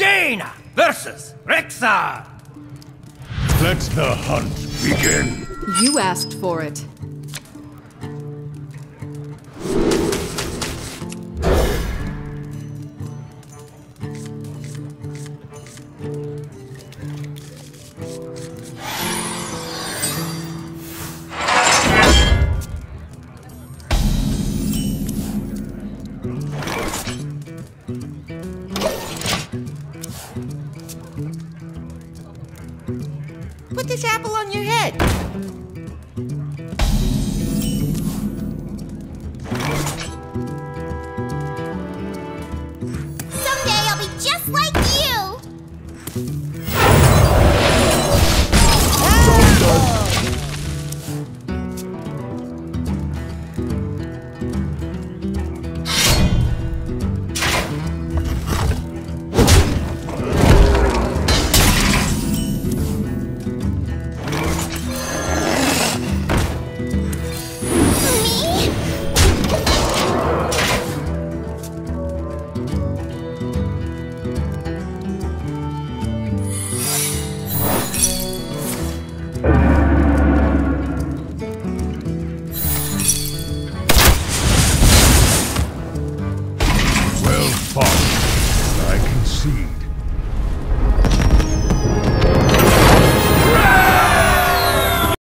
Jaina versus Rexxar. Let the hunt begin. You asked for it. Put this apple on your head. proceed.